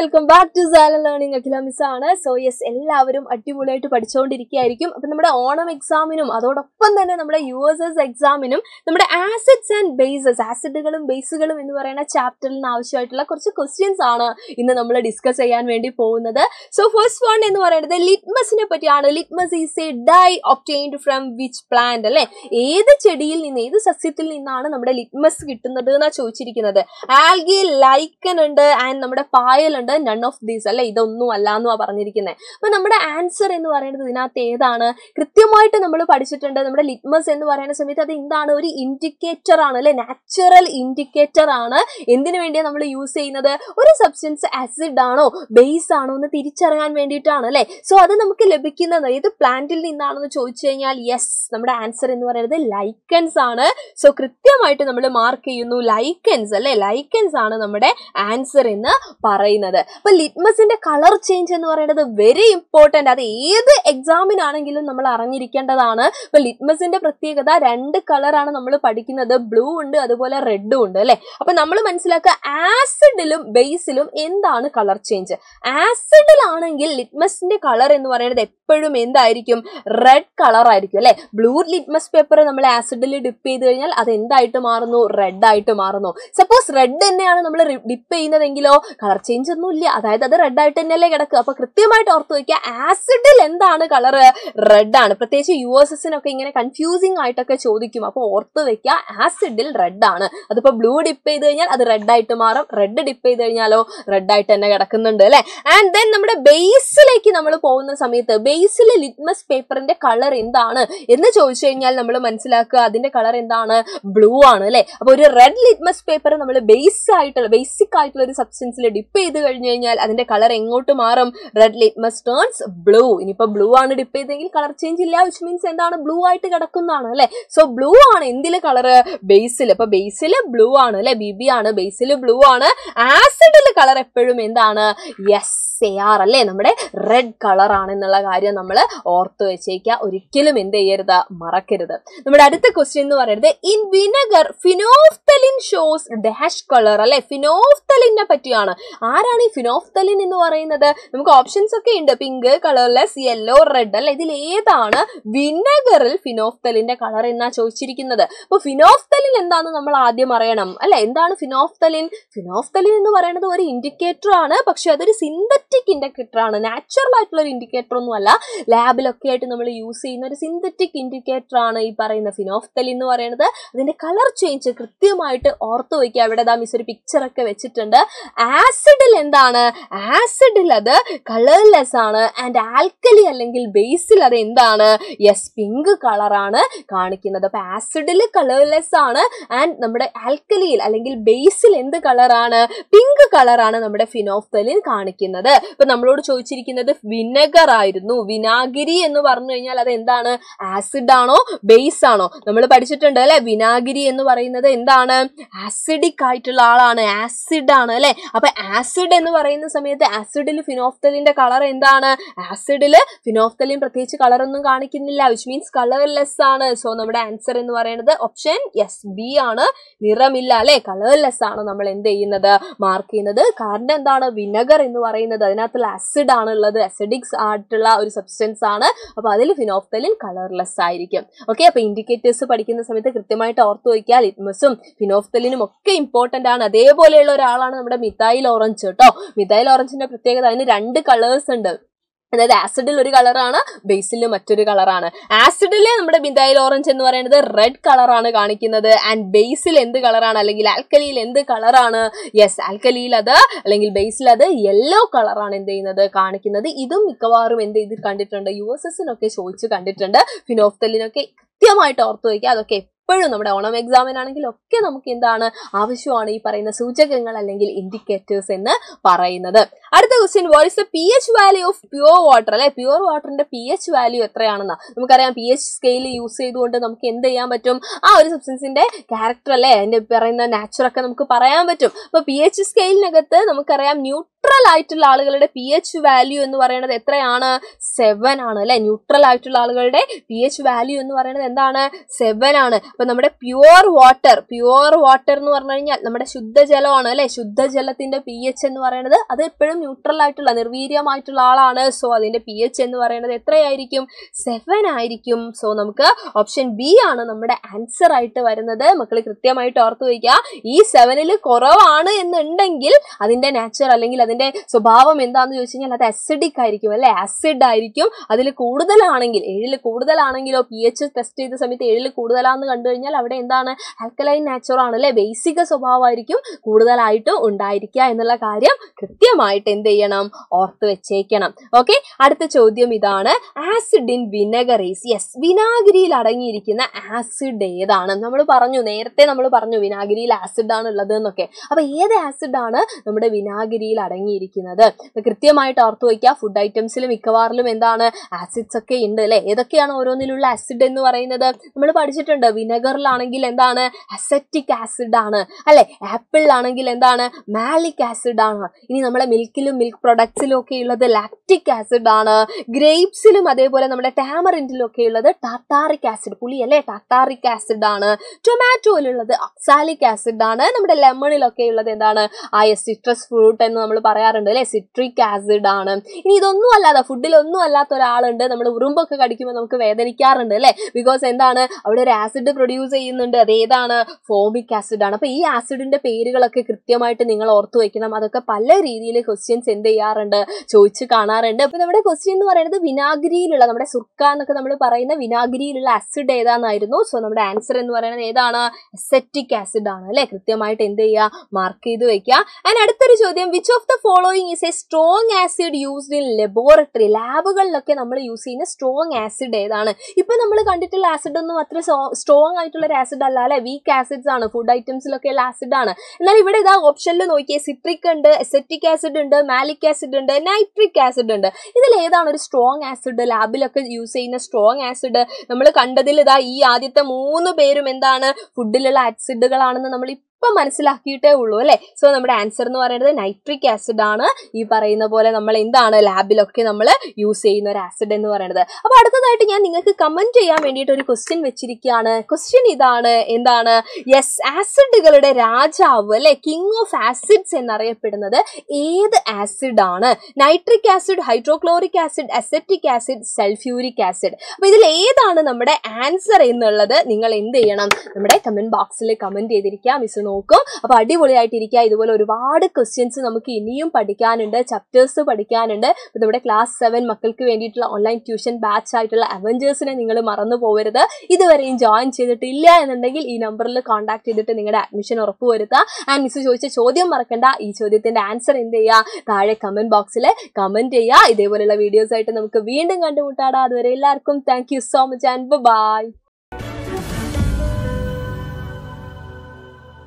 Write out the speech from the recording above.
Welcome back to സാല learning Akhila ആണ്. So yes എല്ലാവരും അടിപൊളിയായിട്ട് പഠിച്ചുകൊണ്ടിരിക്കുകയായിരിക്കും അപ്പം നമ്മുടെ ഓണം എക്സാമിനും അതോടൊപ്പം തന്നെ നമ്മുടെ യു എസ് എസ് എക്സാമിനും നമ്മുടെ ആസിഡ്സ് ആൻഡ് ബേസസ് ആസിഡുകളും ബേസുകളും എന്ന് പറയുന്ന ചാപ്റ്ററിൽ നിന്ന് ആവശ്യമായിട്ടുള്ള കുറച്ച് ക്വസ്റ്റ്യൻസ് ആണ് ഇന്ന് നമ്മൾ ഡിസ്കസ് ചെയ്യാൻ വേണ്ടി പോകുന്നത്. സോ ഫസ്റ്റ് വൺ എന്ന് പറയുന്നത് ലിറ്റ്മസിനെ പറ്റിയാണ്. Litmus is a dye obtained from which plant അല്ലെ? ഏത് ചെടിയിൽ നിന്ന് ഏത് സസ്യത്തിൽ നിന്നാണ് നമ്മുടെ ലിറ്റ്മസ് കിട്ടുന്നത് എന്നാണ് ചോദിച്ചിരിക്കുന്നത്. ആൽഗി ലൈക്കൻ ഉണ്ട് ആൻഡ് നമ്മുടെ പായൽ ഉണ്ട് നൺ ഓഫ് ദീസ് അല്ലെ? ഇതൊന്നും അല്ല എന്നുവാ പറഞ്ഞിരിക്കുന്നത് അപ്പൊ നമ്മുടെ ആൻസർ എന്ന് പറയുന്നത് ഇതിനകത്ത് ഏതാണ്? കൃത്യമായിട്ട് നമ്മൾ പഠിച്ചിട്ടുണ്ട്. നമ്മുടെ ലിറ്റ്മസ് എന്ന് പറയുന്ന സമയത്ത് അത് എന്താണ്? ഒരു ഇൻഡിക്കേറ്റർ ആണ് അല്ലെ? നാച്ചുറൽ ഇൻഡിക്കേറ്റർ ആണ്. എന്തിനു വേണ്ടിയാണ് നമ്മൾ യൂസ് ചെയ്യുന്നത്? ഒരു സബ്സ്റ്റൻസ് ആസിഡ് ആണോ? ബേസ് ആണോ? എന്ന് തിരിച്ചറിയാൻ വേണ്ടിയിട്ടാണ് അല്ലെ? സോ അത് നമുക്ക് ലഭിക്കുന്നത് ഏത് പ്ലാന്റിൽ നിന്നാണെന്ന് ചോദിച്ചു കഴിഞ്ഞാൽ യെസ് നമ്മുടെ ആൻസർ എന്ന് പറയുന്നത് ലൈക്കൻസ് ആണ്. സോ കൃത്യമായിട്ട് നമ്മൾ മാർക്ക് ചെയ്യുന്നു ലൈക്കൻസ് അല്ലെ? ലൈക്കൻസ് ആണ് നമ്മുടെ ആൻസർ എന്ന് പറയുന്നത്. അപ്പൊ ലിറ്റ്മസിന്റെ കളർ ചേഞ്ച് എന്ന് പറയുന്നത് വെരി ഇമ്പോർട്ടന്റ് അത് ഏത് എക്സാമിനാണെങ്കിലും നമ്മൾ അറിഞ്ഞിരിക്കേണ്ടതാണ്. ഇപ്പൊ ലിറ്റ്മസിന്റെ പ്രത്യേകത രണ്ട് കളറാണ് നമ്മൾ പഠിക്കുന്നത്. ബ്ലൂ ഉണ്ട് അതുപോലെ റെഡും ഉണ്ട് അല്ലെ? അപ്പൊ നമ്മൾ മനസ്സിലാക്കുക ആസിഡിലും ബേസിലും എന്താണ് കളർ ചേഞ്ച് ആസിഡിലാണെങ്കിൽ ലിറ്റ്മസിന്റെ കളർ എന്ന് പറയുന്നത് എപ്പോഴും എന്തായിരിക്കും? റെഡ് കളർ ആയിരിക്കും അല്ലെ? ബ്ലൂ ലിറ്റ്മസ് പേപ്പർ നമ്മൾ ആസിഡിൽ ഡിപ്പ് ചെയ്ത് കഴിഞ്ഞാൽ അത് എന്തായിട്ട് മാറുന്നു? റെഡ് ആയിട്ട് മാറുന്നു. സപ്പോസ് റെഡ് തന്നെയാണ് നമ്മൾ ഡിപ്പ് ചെയ്യുന്നതെങ്കിലോ കളർ ചേഞ്ച് ഒന്നും ഇല്ല അതായത് അത് റെഡ് ആയിട്ട് തന്നെയല്ലേ കിടക്കുക അപ്പൊ കൃത്യമായിട്ട് ഓർത്ത് വയ്ക്കുക ആസിഡിൽ എന്താണ് കളർ റെഡ് ആണ്. പ്രത്യേകിച്ച് യു എസ് എസിനൊക്കെ ഇങ്ങനെ കൺഫ്യൂസിങ് ആയിട്ടൊക്കെ ചോദിക്കും. അപ്പോൾ ഓർത്ത് വെക്കുക ആസിഡിൽ റെഡ് ആണ്. അതിപ്പോ ബ്ലൂ ഡിപ്പ് ചെയ്ത് കഴിഞ്ഞാൽ അത് റെഡ് ആയിട്ട് മാറും. റെഡ് ഡിപ്പ് ചെയ്ത് കഴിഞ്ഞാലോ റെഡ് ആയിട്ട് തന്നെ കിടക്കുന്നുണ്ട് അല്ലെ? ആൻഡ് ദെൻ നമ്മുടെ ബേസിലേക്ക് നമ്മൾ പോകുന്ന സമയത്ത് ബേസിലെ ലിറ്റ്മസ് പേപ്പറിന്റെ കളർ എന്താണ് എന്ന് ചോദിച്ചു കഴിഞ്ഞാൽ നമ്മൾ മനസ്സിലാക്കുക അതിന്റെ കളർ എന്താണ്? ബ്ലൂ ആണ് അല്ലെ? അപ്പൊ ഒരു റെഡ് ലിറ്റ്മസ് പേപ്പർ നമ്മൾ ബേസ് ആയിട്ടുള്ള ബേസിക് ആയിട്ടുള്ള ഒരു സബ്സ്റ്റൻസിൽ ഡിപ്പ് ചെയ്ത് കഴിഞ്ഞു കഴിഞ്ഞാൽ അതിന്റെ കളർ എങ്ങോട്ട് മാറും? റെഡ് ലിറ്റ്മസ് ടേൺസ് ബ്ലൂ ഇനിയിപ്പോ ബ്ലൂ ആണ് ഡിപ്പ് ചെയ്തെങ്കിൽ കളർ ചേഞ്ച് ഇല്ല വിച്ച് മീൻസ് എന്താണ്? ബ്ലൂ ആയിട്ട് കിടക്കുന്നതാണ് അല്ലെ? സോ ബ്ലൂ ആണ് എന്തിലെ കളർ ബേസിൽ അപ്പൊ ബേസിൽ ബ്ലൂ ആണ് അല്ലെ? ബി ബി ആണ്. ബേസിൽ ബ്ലൂ ആണ്. ആസിഡിൽ കളർ എപ്പോഴും എന്താണ്? യെസ് എ ആർ അല്ലേ? നമ്മുടെ റെഡ് കളർ ആണ് എന്നുള്ള കാര്യം നമ്മൾ ഓർത്ത് വെച്ചേക്കുക ഒരിക്കലും എന്ത് ചെയ്യരുത് മറക്കരുത്. നമ്മുടെ അടുത്ത ക്വസ്റ്റ്യൻ എന്ന് പറയുന്നത് in vinegar phenolphthalein shows dash colour അല്ലെ? ഫിനോഫ്തലിനെ പറ്റിയാണ്. ആരാണ് ഈ ഫിനോഫ്തലിൻ എന്ന് പറയുന്നത്? നമുക്ക് ഓപ്ഷൻസ് ഒക്കെ ഉണ്ട്. പിങ്ക് കളർലെസ് യെല്ലോ റെഡ് അല്ലെ? ഇതിൽ ഏതാണ് വിനഗറിൽ ഫിനോഫ്തലിന്റെ കളർ എന്നാ ചോദിച്ചിരിക്കുന്നത്? അപ്പൊ ഫിനോഫ്തലിൻ എന്താണെന്ന് നമ്മൾ ആദ്യം അറിയണം അല്ലെ? എന്താണ് ഫിനോഫ്തലിൻ ഫിനോഫ്തലിൻ എന്ന് പറയുന്നത് ഒരു ഇൻഡിക്കേറ്റർ ആണ്. പക്ഷെ അതൊരു സിന്തറ്റിക് ഇൻഡിക്കേറ്റർ ആണ് നാച്ചുറൽ ആയിട്ടുള്ള ഒരു ഇൻഡിക്കേറ്റർ ഒന്നും അല്ല ലാബിലൊക്കെ ആയിട്ട് നമ്മൾ യൂസ് ചെയ്യുന്ന ഒരു സിന്തറ്റിക് ഇൻഡിക്കേറ്റർ ആണ് ഈ പറയുന്ന ഫിനോഫ്തലിൻ എന്ന് പറയുന്നത്. അതിന്റെ കളർ ചേഞ്ച് കൃത്യമായിട്ട് ഓർത്തു വയ്ക്കുക. അവിടെ ദാ മിസ് ഒരു പിക്ചർ ഒക്കെ വെച്ചിട്ടുണ്ട്. ആസിഡിൽ എന്താണ്? ആസിഡിൽ അത് കളർലെസ് ആണ്. ആൻഡ് ആൽക്കലി അല്ലെങ്കിൽ ബേസിൽ അത് എന്താണ്? യെസ് പിങ്ക് കളറാണ് കാണിക്കുന്നത്. അപ്പൊ ആസിഡിൽ കളർലെസ് ആണ്. ആൻഡ് നമ്മുടെ ആൽക്കലിയിൽ അല്ലെങ്കിൽ ബേസിൽ എന്ത് കളറാണ് പിങ്ക് കളറാണ് നമ്മുടെ ഫിനോഫ്തലിൻ കാണിക്കുന്നത്. ഇപ്പൊ നമ്മളോട് ചോദിച്ചിരിക്കുന്നത് വിനെഗർ ആയിരുന്നു വിനാഗിരി എന്ന് പറഞ്ഞു കഴിഞ്ഞാൽ അത് എന്താണ് ആസിഡ് ആണോ? ബേസ് ആണോ? നമ്മൾ പഠിച്ചിട്ടുണ്ട് അല്ലെ? വിനാഗിരി എന്ന് പറയുന്നത് എന്താണ്? ആസിഡിക് ആയിട്ടുള്ള ആളാണ്. ആസിഡ് ആണ് അല്ലെ? അപ്പൊ ആസിഡ് എന്ന് പറയുന്ന സമയത്ത് ആസിഡിൽ ഫിനോഫ്തലിന്റെ കളർ എന്താണ്? ആസിഡിൽ ഫിനോഫ്തലിൻ പ്രത്യേകിച്ച് കളർ ഒന്നും കാണിക്കുന്നില്ല വിച്ച് മീൻസ് കളർലെസ് ആണ്. സോ നമ്മുടെ ആൻസർ എന്ന് പറയുന്നത് ഓപ്ഷൻ എസ് ബി ആണ്. നിറമില്ല അല്ലെ? കളർലെസ് ആണ് നമ്മൾ എന്ത് ചെയ്യുന്നത്? മാർക്ക് ചെയ്യുന്നത്. കാരണം എന്താണ്? വിനഗർ എന്ന് പറയുന്നത്. അതിനകത്തുള്ള ആസിഡ് ആണ് ഉള്ളത്. അസിഡിക്സ് ആയിട്ടുള്ള ഒരു സബ്സ്റ്റൻസ് ആണ്. അപ്പോൾ അതിൽ ഫിനോഫ്തലിൻ കളർലെസ് ആയിരിക്കും. ഓക്കെ അപ്പോൾ ഇൻഡിക്കേറ്റേഴ്സ് പഠിക്കുന്ന സമയത്ത് കൃത്യമായിട്ട് ഓർത്ത് വയ്ക്കുക ലിറ്റ്മസും ഫിനോഫ്തലിനും ഒക്കെ ഇമ്പോർട്ടന്റ് ആണ്. അതേപോലെയുള്ള ഒരാളാണ് നമ്മുടെ മിഥൈൽ ഓറഞ്ച് കേട്ടോ മിഥൈൽ ഓറഞ്ചിന്റെ പ്രത്യേകത അതിന് രണ്ട് കളേഴ്സ് ഉണ്ട്. അതായത് ആസിഡിൽ ഒരു കളറാണ് ബേസിൽ മറ്റൊരു കളറാണ് ആസിഡിലെ നമ്മുടെ ബിന്ദായിൽ ഓറഞ്ച് എന്ന് പറയുന്നത് റെഡ് കളറാണ് കാണിക്കുന്നത്. ആൻഡ് ബേസിൽ എന്ത് കളറാണ് അല്ലെങ്കിൽ ആൽക്കലിയിൽ എന്ത് കളറാണ് യെസ് ആൽക്കലിയിൽ അത് അല്ലെങ്കിൽ ബേസിൽ അത് യെല്ലോ കളറാണ് എന്ത് ചെയ്യുന്നത്? കാണിക്കുന്നത്. ഇതും മിക്കവാറും എന്ത് ചെയ്ത് കണ്ടിട്ടുണ്ട്? യു എസ് എസിനൊക്കെ ചോദിച്ചു കണ്ടിട്ടുണ്ട്. ഫിനോഫ്തലിനൊക്കെ കൃത്യമായിട്ട് ഓർത്ത് വയ്ക്കുക. അതൊക്കെ എപ്പോഴും നമ്മുടെ ഓണം എക്സാമിനാണെങ്കിൽ ഒക്കെ നമുക്ക് എന്താണ് ആവശ്യമാണ് ഈ പറയുന്ന സൂചകങ്ങൾ അല്ലെങ്കിൽ ഇൻഡിക്കേറ്റേഴ്സ് എന്ന് പറയുന്നത്. അടുത്ത question what is the P H value of pure water അല്ലെ? പ്യുവർ വാട്ടറിന്റെ പി എച്ച് വാല്യൂ എത്രയാണെന്നാ? നമുക്കറിയാം പി എച്ച് സ്കെയിൽ യൂസ് ചെയ്തുകൊണ്ട് നമുക്ക് എന്ത് ചെയ്യാൻ പറ്റും? ആ ഒരു സബ്സ്റ്റൻസിന്റെ ക്യാരക്ടർ അല്ലെ? അതിന്റെ പറയുന്ന നാച്ചുറൊക്കെ നമുക്ക് പറയാൻ പറ്റും. അപ്പൊ പി എച്ച് സ്കെയിലിനകത്ത് നമുക്കറിയാം ന്യൂട്രൽ ആയിട്ടുള്ള ആളുകളുടെ പി എച്ച് വാല്യൂ എന്ന് പറയുന്നത് എത്രയാണ്? സെവൻ ആണ് അല്ലെ? ന്യൂട്രൽ ആയിട്ടുള്ള ആളുകളുടെ പി എച്ച് വാല്യൂ എന്ന് പറയുന്നത് എന്താണ്? സെവൻ ആണ്. അപ്പൊ നമ്മുടെ പ്യുവർ വാട്ടർ പ്യുവർ വാട്ടർ എന്ന് പറഞ്ഞു കഴിഞ്ഞാൽ നമ്മുടെ ശുദ്ധജലമാണ് അല്ലെ? ശുദ്ധജലത്തിന്റെ പി എച്ച് എന്ന് പറയുന്നത് അത് എപ്പോഴും ന്യൂട്രൽ ആയിട്ടുള്ള നിർവീര്യമായിട്ടുള്ള ആളാണ്. സോ അതിന്റെ പി എച്ച് എന്ന് പറയുന്നത് എത്രയായിരിക്കും? സെവൻ ആയിരിക്കും. സോ നമുക്ക് ഓപ്ഷൻ ബി ആണ് നമ്മുടെ ആൻസർ ആയിട്ട് വരുന്നത്. മക്കൾ കൃത്യമായിട്ട് ഓർത്തു വയ്ക്കുക. ഈ സെവനിൽ കുറവാണ് എന്നുണ്ടെങ്കിൽ അതിന്റെ നാച്ചുറൽ അല്ലെങ്കിൽ അതിന്റെ സ്വഭാവം എന്താണെന്ന് ചോദിച്ചു കഴിഞ്ഞാൽ അത് അസിഡിക് ആയിരിക്കും അല്ലെ? ആസിഡ് ആയിരിക്കും. അതിൽ കൂടുതലാണെങ്കിൽ ഏഴിൽ കൂടുതലാണെങ്കിലോ പി എച്ച് ടെസ്റ്റ് ചെയ്ത സമയത്ത് ഏഴിൽ കൂടുതലാണെന്ന് കണ്ടു കഴിഞ്ഞാൽ അവിടെ എന്താണ്? ആൽക്കലൈൻ നാച്ചുറൽ ആണ് അല്ലെ? ബേസിക സ്വഭാവമായിരിക്കും കൂടുതലായിട്ട് ഉണ്ടായിരിക്കുക എന്നുള്ള കാര്യം കൃത്യമായിട്ട് എന്ത് ചെയ്യണം? ഓർത്ത് വെച്ചേക്കണം. ഓക്കെ അടുത്ത ചോദ്യം ഇതാണ്. Acid in vinegar is yes വിനാഗിരിയിൽ അടങ്ങിയിരിക്കുന്ന ആസിഡ് ഏതാണ്? നമ്മൾ പറഞ്ഞു നേരത്തെ നമ്മൾ പറഞ്ഞു വിനാഗിരിയിൽ ആസിഡ് ആണ് ഉള്ളത് എന്നൊക്കെ അപ്പൊ ഏത് ആസിഡ് ആണ് നമ്മുടെ വിനാഗിരിയിൽ അടങ്ങിയിരിക്കുന്നത് അപ്പൊ കൃത്യമായിട്ട് ഓർത്തു വയ്ക്കുക ഫുഡ് ഐറ്റംസിൽ മിക്കവാറിലും എന്താണ്? ആസിഡ്സ് ഒക്കെ ഉണ്ട് അല്ലെ? ഏതൊക്കെയാണ് ഓരോന്നിലുള്ള ആസിഡ് എന്ന് പറയുന്നത്? നമ്മൾ പഠിച്ചിട്ടുണ്ട് വിനെഗറിലാണെങ്കിൽ എന്താണ്? അസറ്റിക് ആസിഡ് ആണ്. അല്ലെ? ആപ്പിളിലാണെങ്കിൽ എന്താണ്? മാലിക് ആസിഡ് ആണ്. ഇനി നമ്മുടെ മിൽക്കിലും മിൽക്ക് പ്രൊഡക്ട്സിലും ഒക്കെ ഉള്ളത് ലാക്റ്റിക് ആസിഡ് ആണ്. ഗ്രേപ്സിലും അതേപോലെ നമ്മുടെ ടാമറിന്റിലും ഒക്കെ ഉള്ളത് ടാർട്ടാറിക് ആസിഡ് പുളി അല്ലെ? ടാർട്ടാറിക് ആസിഡ് ആണ്. ടൊമാറ്റോയിലുള്ളത് അക്സാലിക് ആസിഡ് ആണ്. നമ്മുടെ ലെമണിലൊക്കെ ഉള്ളത് എന്താണ്? ആയ സിട്രസ് ഫ്രൂട്ട് എന്ന് നമ്മൾ പറയാറുണ്ട് അല്ലെ? സിട്രിക് ആസിഡ് ആണ്. ഇനി ഇതൊന്നും അല്ലാതെ ഫുഡിൽ ഒന്നും അല്ലാത്ത ഒരാളുണ്ട്. നമ്മൾ ഉറുമ്പൊക്കെ കടിക്കുമ്പോൾ നമുക്ക് വേദനിക്കാറുണ്ട് അല്ലെ? ബിക്കോസ് എന്താണ്? അവിടെ ഒരു ആസിഡ് പ്രൊഡ്യൂസ് ചെയ്യുന്നുണ്ട്. അത് ഏതാണ്? ഫോമിക് ആസിഡ് ആണ്. അപ്പൊ ഈ ആസിഡിന്റെ പേരുകളൊക്കെ കൃത്യമായിട്ട് നിങ്ങൾ ഓർത്തു വെക്കണം. അതൊക്കെ പല രീതിയിൽ ക്വസ്റ്റ്യൻസ് എന്ത് ചെയ്യാറുണ്ട്? ചോദിച്ചു കാണാറുണ്ട്. അപ്പൊ നമ്മുടെ ക്വസ്റ്റ്യൻ എന്ന് പറയുന്നത് വിനാഗിരിയിലുള്ള നമ്മുടെ സുർക്ക എന്നൊക്കെ നമ്മൾ പറയുന്ന വിനാഗിരിയിലുള്ള ആസിഡ് ഏതാണെന്നായിരുന്നു സോ നമ്മുടെ ആൻസർ എന്ന് പറയുന്നത് ഏതാണ്? അസെറ്റിക് ആസിഡ് ആണ് അല്ലെ? കൃത്യമായിട്ട് എന്ത് ചെയ്യുക? മാർക്ക് ചെയ്ത് വെക്കുക. ആൻഡ് അടുത്തൊരു ചോദ്യം which of the following is a strong acid used in laboratory ലാബുകളിലൊക്കെ നമ്മൾ യൂസ് ചെയ്യുന്ന സ്ട്രോങ് ആസിഡ് ഏതാണ്? ഇപ്പൊ നമ്മൾ കണ്ടിട്ടുള്ള ആസിഡ് ഒന്നും അത്ര സ്ട്രോങ് ആയിട്ടുള്ള ഒരു ആസിഡ് അല്ല അല്ലെ? വീക്ക് ആസിഡ്സ് ആണ് ഫുഡ് ഐറ്റംസിലൊക്കെ ഉള്ള ആസിഡ് ആണ്. എന്നാൽ ഇവിടെ ഇതാ ഓപ്ഷനിൽ നോക്കിയേ സിട്രിക് ഉണ്ട് എസെറ്റിക് ആസിഡ് ഉണ്ട് മാലിക് ആസിഡ് ഉണ്ട് നൈട്രിക് ആസിഡ് ഉണ്ട്. ഇതിൽ ഏതാണ് ഒരു സ്ട്രോങ് ആസിഡ് ലാബിലൊക്കെ യൂസ് ചെയ്യുന്ന സ്ട്രോങ് ആസിഡ് നമ്മൾ കണ്ടതിൽ ഇതാ ഈ ആദ്യത്തെ മൂന്ന് പേരും എന്താണ്? ഫുഡിലുള്ള ആസിഡുകളാണെന്ന് നമ്മൾ ഇപ്പം മനസ്സിലാക്കിയിട്ടേ ഉള്ളൂ അല്ലേ? സോ നമ്മുടെ ആൻസർ എന്ന് പറയുന്നത് നൈട്രിക് ആസിഡ് ആണ്. ഈ പറയുന്ന പോലെ നമ്മൾ എന്താണ് ലാബിലൊക്കെ നമ്മൾ യൂസ് ചെയ്യുന്ന ഒരു ആസിഡ് എന്ന് പറയുന്നത്. അപ്പോൾ അടുത്തതായിട്ട് ഞാൻ നിങ്ങൾക്ക് കമന്റ് ചെയ്യാൻ വേണ്ടിയിട്ട് ഒരു ക്വസ്റ്റ്യൻ വെച്ചിരിക്കുകയാണ്. ക്വസ്റ്റ്യൻ ഇതാണ് എന്താണ്? യെസ് ആസിഡുകളുടെ രാജാവ് അല്ലെ? കിങ് ഓഫ് ആസിഡ്സ് എന്നറിയപ്പെടുന്നത് ഏത് ആസിഡ് ആണ്? Nitric acid hydrochloric acid acetic acid sulphuric acid അപ്പൊ ഇതിൽ ഏതാണ് നമ്മുടെ ആൻസർ എന്നുള്ളത് നിങ്ങൾ എന്ത് ചെയ്യണം? നമ്മുടെ കമന്റ് ബോക്സിൽ കമന്റ് ചെയ്തിരിക്കുക. മിസ് നോക്കും. അപ്പൊ അടിപൊളിയായിട്ടിരിക്കുക. ഇതുപോലെ ഒരുപാട് ക്വസ്റ്റ്യൻസ് നമുക്ക് ഇനിയും പഠിക്കാനുണ്ട്. ചാപ്റ്റേഴ്സ് പഠിക്കാനുണ്ട്. നമ്മുടെ ക്ലാസ് സെവൻ മക്കൾക്ക് വേണ്ടിയിട്ടുള്ള ഓൺലൈൻ ട്യൂഷൻ ബാച്ച് ആയിട്ടുള്ള അവഞ്ചേഴ്സിനെ നിങ്ങൾ മറന്നു പോകരുത് ഇതുവരെയും ജോയിൻ ചെയ്തിട്ടില്ല എന്നുണ്ടെങ്കിൽ ഈ നമ്പറിൽ കോൺടാക്ട് ചെയ്തിട്ട് നിങ്ങളുടെ അഡ്മിഷൻ ഉറപ്പുവരുത്തുക ആൻഡ് മിസ് ചോദിച്ച ചോദ്യം മറക്കണ്ട. ഈ ചോദ്യത്തിന്റെ ആൻസർ എന്ത് ചെയ്യുക? താഴെ കമന്റ് ബോക്സിൽ കമന്റ് ചെയ്യുക. ഇതേപോലെയുള്ള വീഡിയോസ് ആയിട്ട് നമുക്ക് വീണ്ടും കണ്ടുമുട്ടാടാ. അതുവരെ എല്ലാവർക്കും thank so much and bye